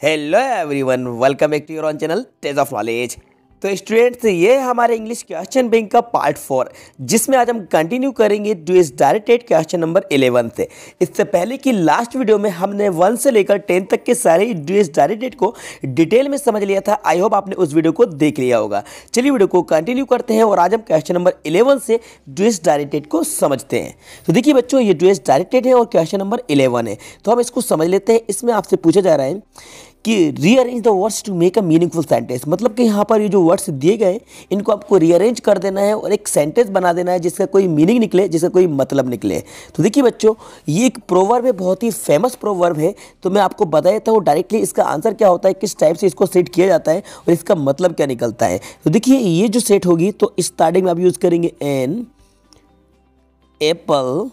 Hello everyone, welcome back to your own channel Taste of Knowledge. तो students ये हमारे English question bank का part four जिसमें आज हम कंटिन्यू करेंगे टू इस डायरेक्टेड क्वेश्चन नंबर इलेवन से। इससे पहले कि लास्ट वीडियो में हमने वन से लेकर टेन तक के सारे ड्यूएस डायरेक्टेड को डिटेल में समझ लिया था आई होप आपने उस वीडियो को देख लिया होगा। चलिए वीडियो को कंटिन्यू करते हैं और आज हम क्वेश्चन नंबर इलेवन से ड्यूएस डायरेक्टेड को समझते हैं। तो देखिए बच्चों, ये ड्यूएस डायरेक्टेड है और क्वेश्चन नंबर इलेवन है। तो हम इसको समझ लेते हैं। इसमें आपसे पूछा जा रहा है कि rearrange the words to make a meaningful sentence मतलब कि यहाँ पर ये जो वर्ड्स दिए गए, इनको आपको रीअरेंज कर देना है और एक सेंटेंस बना देना है जिसका कोई मीनिंग निकले, जिसका कोई मतलब निकले। तो देखिए बच्चों, ये एक प्रोवर्ब है, बहुत ही फ़ेमस प्रोवर्ब है। तो मैं आपको बता देता हूँ डायरेक्टली इसका आंसर क्या होता है, किस टाइप से इसको सेट किया जाता है और इसका मतलब क्या निकलता है। तो देखिए, ये जो सेट होगी तो स्टार्टिंग में आप यूज़ करेंगे an apple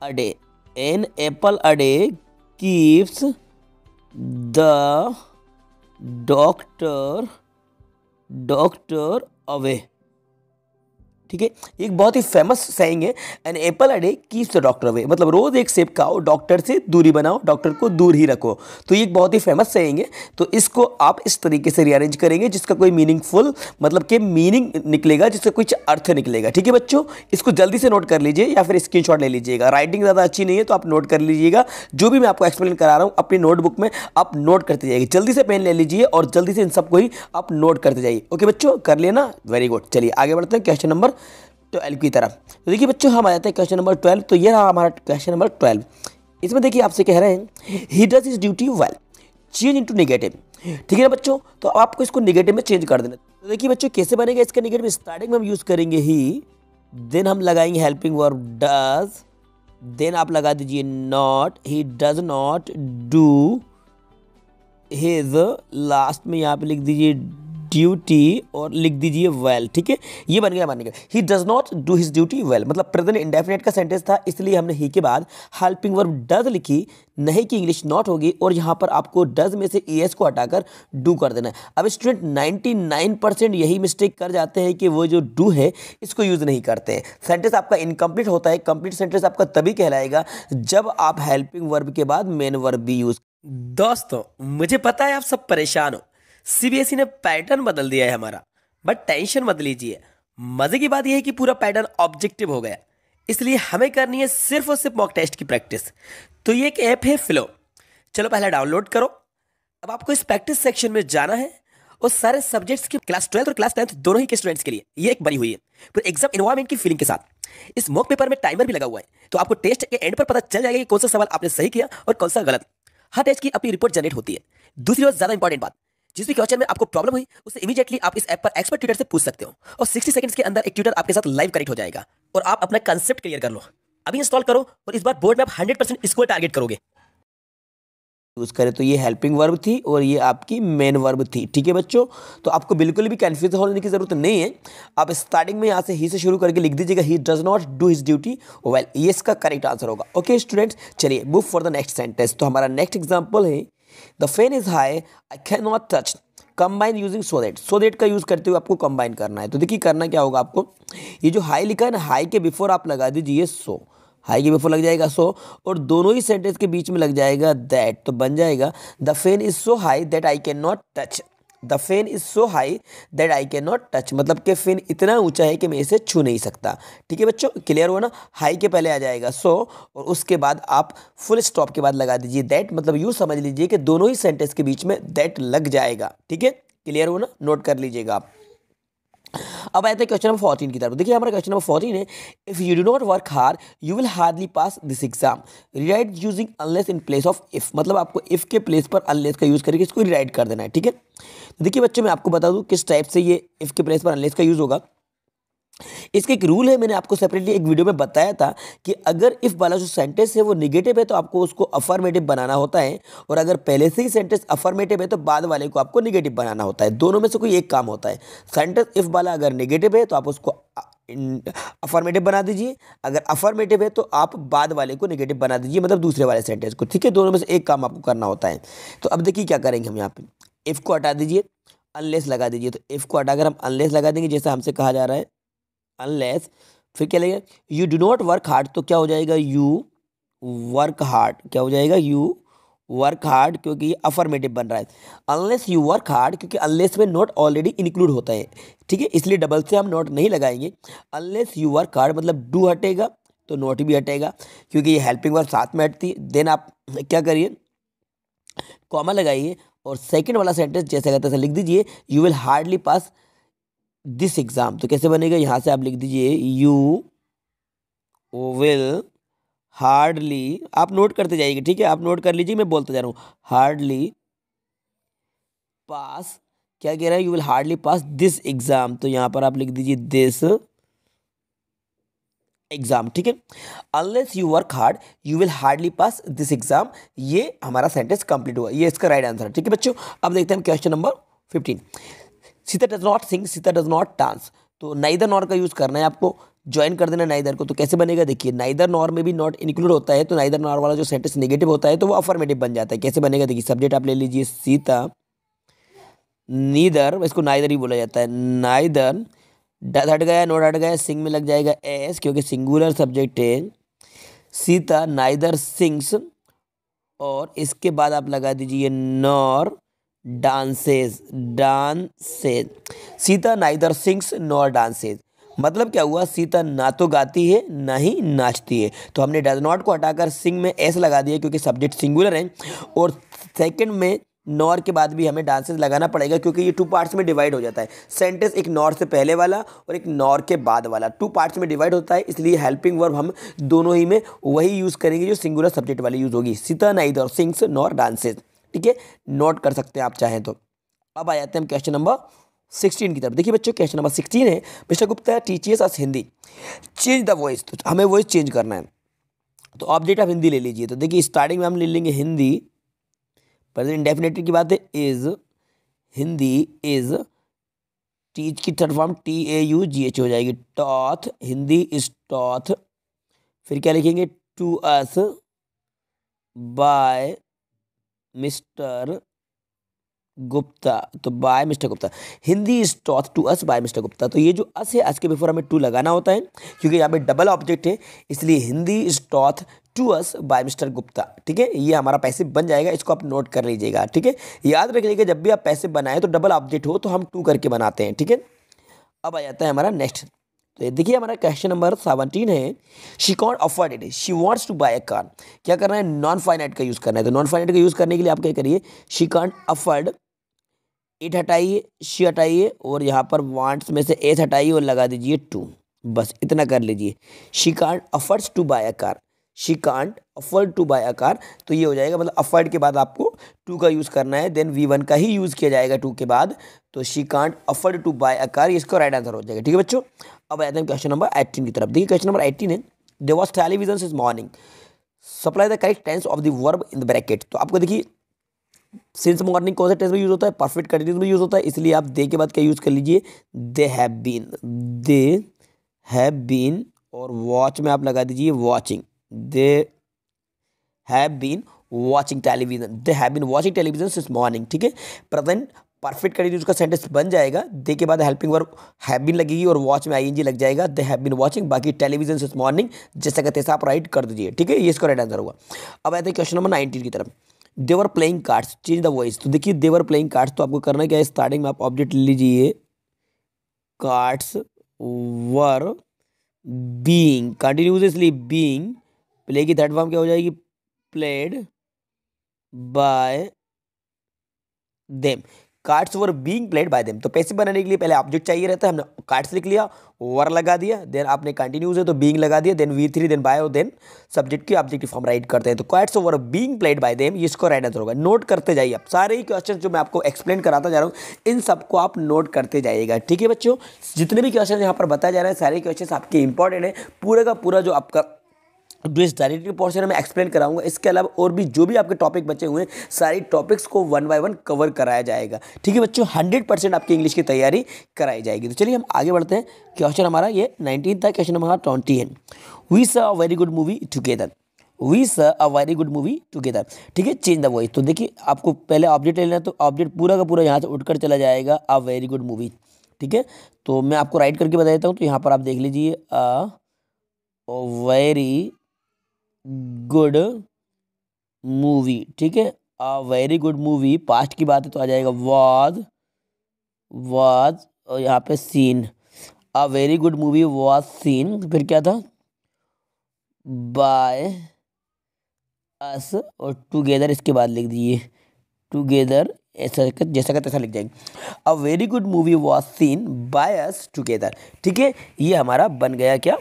a day an apple a day keeps the doctor doctor away ठीक है? एक बहुत ही फ़ेमस सेइंग है an apple a day keeps the doctor away मतलब रोज़ एक सेब खाओ डॉक्टर से दूरी बनाओ डॉक्टर को दूर ही रखो। तो ये एक बहुत ही फ़ेमस सेइंग है। तो इसको आप इस तरीके से रीअरेंज करेंगे, जिसका कोई मीनिंगफुल मतलब कि मीनिंग निकलेगा जिसका कुछ अर्थ निकलेगा। ठीक है बच्चों? इसको जल्दी से नोट कर लीजिए या फिर स्क्रीन ले लीजिएगा। राइटिंग ज़्यादा अच्छी नहीं है तो आप नोट कर लीजिएगा। जो भी मैं आपको एक्सप्लेन करा रहा हूँ, अपनी नोटबुक में आप नोट करते जाइए। जल्दी से पेन ले लीजिए और जल्दी से इन सबको ही आप नोट करते जाइए। ओके बच्चों? कर लेना? वेरी गुड चलिए, आगे बढ़ते हैं। क्वेश्चन नंबर ट्वेल्व की तरफ़। तो देखिए बच्चों, हम आ जाते हैं क्वेश्चन नंबर ट्वेल्व तो ये रहा हमारा क्वेश्चन नंबर ट्वेल्व इसमें देखिए आपसे कह रहे हैं he does his duty well change into negative ठीक है ना बच्चों? तो आपको इसको निगेटिव में चेंज कर देना। तो देखिए बच्चों, कैसे बनेगा इसका निगेटिव स्टार्टिंग में हम यूज़ करेंगे ही देन हम लगाएँगे हेल्पिंग वर्ब डज देन आप लगा दीजिए not he does not do his last में यहाँ पे लिख दीजिए ड्यूटी और लिख दीजिए वेल ठीक है? ये बन गया मानेगा he does not do his duty well मतलब प्रेजेंट इंडेफिनेट का सेंटेंस था, इसलिए हमने ही के बाद हेल्पिंग वर्ब डज लिखी, नहीं कि इंग्लिश नॉट होगी, और यहाँ पर आपको डज में से ई एस को हटाकर डू कर देना है। अब स्टूडेंट 99 परसेंट यही मिस्टेक कर जाते हैं कि वो जो डू है, इसको यूज़ नहीं करते हैं। सेंटेंस आपका इनकम्प्लीट होता है कंप्लीट सेंटेंस आपका तभी कहलाएगा जब आप हेल्पिंग वर्ब के बाद मेन वर्ब भी यूज़ दोस्तों, मुझे पता है आप सब परेशान हो। सीबीएसई e ने पैटर्न बदल दिया है हमारा। बट टेंशन मत लीजिए। मज़े की बात यह है कि पूरा पैटर्न ऑब्जेक्टिव हो गया। इसलिए हमें करनी है सिर्फ़ और सिर्फ़ मॉक टेस्ट की प्रैक्टिस तो ये एक ऐप है फ्लो चलो पहले डाउनलोड करो। अब आपको इस प्रैक्टिस सेक्शन में जाना है और सारे सब्जेक्ट्स की क्लास ट्वेल्थ और क्लास टेंथ दोनों ही के स्टूडेंट्स के लिए ये एक बनी हुई है। पूरे एग्ज़ाम इन्वायरमेंट की फीलिंग के साथ। इस मॉक पेपर में टाइमर भी लगा हुआ है। तो आपको टेस्ट के एंड पर पता चल जाएगा कि कौन सा सवाल आपने सही किया और कौन सा गलत। हर टेस्ट की अपनी रिपोर्ट जनरेट होती है। दूसरी और ज़्यादा इंपॉर्टेंट बात। जिस भी क्वेश्चन में आपको प्रॉब्लम हुई उससे इमीडिएटली आप इस ऐप पर एक्सपर्ट ट्यूटर से पूछ सकते हो और 60 सेकंड्स के अंदर एक ट्यूटर आपके साथ लाइव कनेक्ट हो जाएगा और आप अपना कंसेप्ट क्लियर कर लो। अभी इंस्टॉल करो और इस बार बोर्ड में आप हंड्रेड परसेंट स्कोर टारगेट करोगे। यूज़ करें तो ये हेल्पिंग वर्ब थी और ये आपकी मेन वर्ब थी, ठीक है बच्चों? तो आपको बिल्कुल भी कन्फ्यूज़ होने की ज़रूरत नहीं है। आप स्टार्टिंग में यहाँ से ही से शुरू करके लिख दीजिएगा he does not do his duty well ये इसका करेक्ट आंसर होगा। ओके स्टूडेंट्स चलिए move for the next sentence तो हमारा नेक्स्ट एग्ज़ाम्पल है the fan is high I can not touch combine using so that so का use करते हुए आपको कंबाइन करना है। तो देखिए करना क्या होगा आपको? ये जो हाई लिखा है ना हाई के बिफोर आप लगा दीजिए सो हाई के बिफोर लग जाएगा सो और दोनों ही सेंटेंस के बीच में लग जाएगा दैट तो बन जाएगा the fan is so high that I can not touch the fan is so high that I can not touch मतलब कि फेन इतना ऊँचा है कि मैं इसे छू नहीं सकता। ठीक है बच्चों? क्लियर हुआ ना? हाई के पहले आ जाएगा। सो so, और उसके बाद आप फुल स्टॉप के बाद लगा दीजिए। दैट मतलब यूँ समझ लीजिए कि दोनों ही सेंटेंस के बीच में दैट लग जाएगा। ठीक है? क्लियर हुआ ना? नोट कर लीजिएगा आप। अब आते हैं क्वेश्चन नंबर फोर्टीन की तरफ़। देखिए हमारा क्वेश्चन नंबर फोर्टीन है। If you do not work hard you will hardly pass this exam rewrite using unless in place of if मतलब आपको इफ़ के प्लेस पर अनलेस का यूज़ करके इसको रिराइट कर देना है, ठीक है? तो देखिए बच्चों, मैं आपको बता दूँ किस टाइप से ये इफ़ के प्लेस पर अनलेस का यूज़ होगा। इसका एक रूल है, मैंने आपको सेपरेटली एक वीडियो में बताया था कि अगर इफ़ वाला जो सेंटेंस है वो निगेटिव है तो आपको उसको अफर्मेटिव बनाना होता है और अगर पहले से ही सेंटेंस अफर्मेटिव है तो बाद वाले को आपको निगेटिव बनाना होता है। दोनों में से कोई एक काम होता है। सेंटेंस इफ़ वाला अगर निगेटिव है तो आप उसको अफर्मेटिव बना दीजिए। अगर अफर्मेटिव है तो आप बाद वाले को निगेटिव बना दीजिए मतलब दूसरे वाले सेंटेंस को। ठीक है? दोनों में से एक काम आपको करना होता है। तो अब देखिए क्या करेंगे हम यहाँ पे। इफ़ को हटा दीजिए अनलेस लगा दीजिए। तो इफ़ को हटाकर हम अनलेस लगा देंगे, जैसा हमसे कहा जा रहा है। अनलेस फिर क्या लगेगा? You do not work hard तो क्या हो जाएगा? यू वर्क हार्ड क्या हो जाएगा? यू वर्क हार्ड क्योंकि ये अफर्मेटिव बन रहा है। अनलेस यू वर्क हार्ड क्योंकि अनलेस में नोट ऑलरेडी इंक्लूड होता है। ठीक है? इसलिए डबल से हम नोट नहीं लगाएँगे। अनलेस यू वर्क हार्ड मतलब डू हटेगा तो नोट भी हटेगा। क्योंकि ये हेल्पिंग वर्क साथ में हटती है देन आप क्या करिए? कॉमा लगाइए। और सेकंड वाला सेंटेंस जैसे कहते हैं, लिख दीजिए you will hardly pass this exam तो कैसे बनेगा? यहाँ से आप लिख दीजिए यू विल हार्डली आप नोट करते जाइएगा, ठीक है? आप नोट कर लीजिए, मैं बोलता जा रहा हूँ हार्डली पास क्या कह रहा है? You will hardly pass this exam तो यहाँ पर आप लिख दीजिए दिस एग्ज़ाम ठीक है? Unless you work hard you will hardly pass this exam ये हमारा सेंटेंस कंप्लीट हुआ। ये इसका राइट आंसर है, ठीक है बच्चों? अब देखते हैं question number fifteen Sita does not sing Sita does not dance तो नाइदर नॉर का यूज़ करना है आपको। ज्वाइन कर देना नाइदर को। तो कैसे बनेगा? देखिए नाइदर नॉर में भी नॉट इंक्लूड होता है तो नाइदर नॉर वाला जो सेंटेंस नेगेटिव होता है तो वो अफर्मेटिव बन जाता है। कैसे बनेगा? देखिए सब्जेक्ट आप ले लीजिए, सीता नीदर इसको नाइदर ही बोला जाता है। नाइदर डज हट गया नोट हट गया सिंग में लग जाएगा एस क्योंकि सिंगुलर सब्जेक्ट है। सीता नाइदर सिंग्स और इसके बाद आप लगा दीजिए nor dances dances Sita neither sings nor dances मतलब क्या हुआ, सीता ना तो गाती है, ना ही नाचती है। तो हमने डज नॉट को हटाकर सिंग में एस लगा दिया, क्योंकि सब्जेक्ट सिंगुलर है। और सेकंड में नॉर के बाद भी हमें डांसेस लगाना पड़ेगा, क्योंकि ये टू पार्ट्स में डिवाइड हो जाता है। सेंटेंस एक नॉर से पहले वाला और एक नॉर के बाद वाला। टू पार्ट्स में डिवाइड होता है, इसलिए हेल्पिंग वर्ब हम दोनों ही में वही यूज़ करेंगे जो सिंगुलर सब्जेक्ट वाली यूज़ होगी। Sita neither sings nor dances. ठीक है नोट कर सकते हैं आप चाहें तो। अब आ जाते हैं हम क्वेश्चन नंबर सिक्सटीन की तरफ़। देखिए बच्चों क्वेश्चन नंबर सिक्सटीन है, mister Gupta teachers us Hindi. Change the voice तो हमें वॉइस चेंज करना है। तो ऑब्जेक्ट आप हिंदी ले लीजिए। तो देखिए स्टार्टिंग में हम ले लेंगे हिंदी। प्रेजेंट इंडेफिनेटिव की बात है इज़ हिंदी इज़ टीच की third form T A U G H हो जाएगी। टॉथ हिंदी इज़ टॉथ फिर क्या लिखेंगे? To us by mister Gupta तो by mister Gupta. Hindi is taught to us by mister Gupta. तो ये जो अस है अस के बिफोर हमें टू लगाना होता है, क्योंकि यहाँ पे डबल ऑब्जेक्ट है, इसलिए Hindi is taught to us by mister Gupta. ठीक है? ये हमारा पैसे बन जाएगा, इसको आप नोट कर लीजिएगा। ठीक है? याद रख लीजिएगा, जब भी आप पैसे बनाए तो डबल ऑब्जेक्ट हो तो हम टू करके बनाते हैं। ठीक है? अब आ जाता है हमारा नेक्स्ट तो देखिए, हमारा क्वेश्चन नंबर सेवनटीन है। She can't afford it she wants to buy a car क्या करना है? नॉन फाइनाइट का यूज़ करना है। तो नॉन फाइनाइट का यूज़ करने के लिए आप क्या करिए? शी कॉन्ट अफोर्ड इट हटाइए शी हटाइए और यहाँ पर वांट्स में से एस हटाइए और लगा दीजिए टू बस इतना कर लीजिए। She can't affords to buy a car she can't afford to buy a car तो ये हो जाएगा मतलब अफर्ड के बाद आपको टू का यूज़ करना है देन वी वन का ही यूज़ किया जाएगा टू के बाद। तो she can't afford to buy a car इसका राइट आंसर हो जाएगा, ठीक है बच्चों? अब आते हैं क्वेश्चन नंबर एट्टीन की तरफ़। देखिए क्वेश्चन नंबर एट्टीन है। They was television is morning supply the correct tense of the verb in the bracket तो आपको देखिए सिंस मॉर्निंग कौन सा टेंस में यूज़ होता है? परफेक्ट कंटिन्यूस में यूज़ होता है। इसलिए आप दे के बाद क्या यूज़ कर लीजिए? They have been they have been और वॉच में आप लगा दीजिए watching they have been watching television they have been watching television since morning ठीक है? प्रेजेंट परफेक्ट कंटिन्यूस उसका सेंटेंस बन जाएगा। दे के बाद हेल्पिंग वर्ब हैव बीन लगेगी और वॉच में आईएनजी लग जाएगा। दे हैव बीन वॉचिंग बाकी टेलीविज़न सिंस मॉर्निंग जैसा कहते आप राइट कर दीजिए, ठीक है? ये इसका राइट आंसर होगा। अब आते हैं क्वेश्चन नंबर नाइनटीन की तरफ़। They were playing cards change the voice तो देखिए देवर प्लेइंग कार्ड्स तो आपको करना क्या है? स्टार्टिंग में आप ऑब्जेक्ट लीजिए। Cards were being continuously being play की थर्ड फॉर्म क्या हो जाएगी? Played by them cards were being played by them तो पैसे बनाने के लिए पहले ऑब्जेक्ट चाहिए रहता है, हमने कार्ड्स लिख लिया वर लगा दिया देन आपने कंटिन्यूज है तो बीइंग लगा दिया then we three then by then subject की ऑब्जेक्ट फॉर्म राइट करते हैं। तो cards were being played by them इसको राइट आंसर होगा। नोट करते जाइए आप। सारे ही क्वेश्चन जो मैं आपको एक्सप्लेन कराता जा रहा हूँ, इन सबको आप नोट करते जाइएगा। ठीक है बच्चों? जितने भी क्वेश्चन यहाँ पर बताया जा रहा है, सारे क्वेश्चन आपके इंपॉर्टेंट है। पूरे का पूरा जो आपका इस डायरेक्टिव पोर्शन में एक्सप्लेन कराऊँगा। इसके अलावा और भी जो भी आपके टॉपिक बचे हुए हैं, सारी टॉपिक्स को वन बाय वन कवर कराया जाएगा। ठीक है बच्चों? हंड्रेड परसेंट आपकी इंग्लिश की तैयारी कराई जाएगी। तो चलिए हम आगे बढ़ते हैं। क्वेश्चन हमारा? ये नाइनटीन था क्वेश्चन नंबर ट्वेंटी है। We saw a very good movie together we saw a very good movie together ठीक है? चेंज द वॉइस तो देखिए, आपको पहले ऑब्जेक्ट लेना है तो ऑब्जेक्ट पूरा का पूरा यहाँ से उठकर चला जाएगा अ वेरी गुड मूवी ठीक है? तो मैं आपको राइट करके बता देता हूँ तो यहाँ पर आप देख लीजिए अ वेरी गुड मूवी, ठीक है? A very good movie past की बात है तो आ जाएगा वॉज़ वॉज़ और यहाँ पे seen a very good movie was seen फिर क्या था? बाय अस और टुगेदर इसके बाद लिख दीजिए टुगेदर ऐसा जैसा का तैसा लिख जाएँगे. A very good movie was seen by us together ठीक है? ये हमारा बन गया क्या?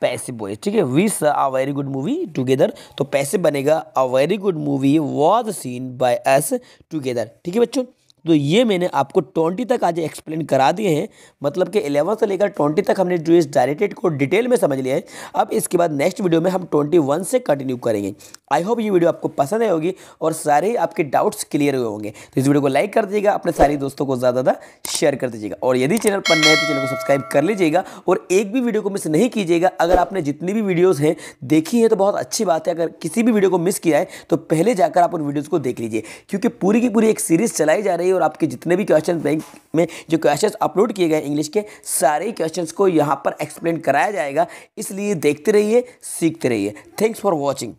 पैसे बोए ठीक है we saw a very good movie together तो पैसे बनेगा a very good movie was seen by us together ठीक है बच्चों? तो ये मैंने आपको ट्वेंटी तक आज एक्सप्लेन करा दिए हैं। मतलब कि इलेवन से लेकर ट्वेंटी तक हमने जो इस डायरेक्टेड को डिटेल में समझ लिया है। अब इसके बाद नेक्स्ट वीडियो में हम ट्वेंटी वन से कंटिन्यू करेंगे। आई होप ये वीडियो आपको पसंद आई होगी और सारे आपके डाउट्स क्लियर हुए होंगे। तो इस वीडियो को लाइक कर दीजिएगा, अपने सारे दोस्तों को ज़्यादा ज़्यादा शेयर कर दीजिएगा। और यदि चैनल पर नए तो चैनल को सब्सक्राइब कर लीजिएगा और एक भी वीडियो को मिस नहीं कीजिएगा। अगर आपने जितनी भी वीडियोज़ हैं देखी हैं तो बहुत अच्छी बात है। अगर किसी भी वीडियो को मिस किया है तो पहले जाकर आप उन वीडियोज़ को देख लीजिए। क्योंकि पूरी की पूरी एक सीरीज़ चलाई जा रही है। और आपके जितने भी क्वेश्चन बैंक में जो क्वेश्चन अपलोड किए गए इंग्लिश के, सारे क्वेश्चन को यहाँ पर एक्सप्लेन कराया जाएगा। इसलिए देखते रहिए, सीखते रहिए। Thanks for watching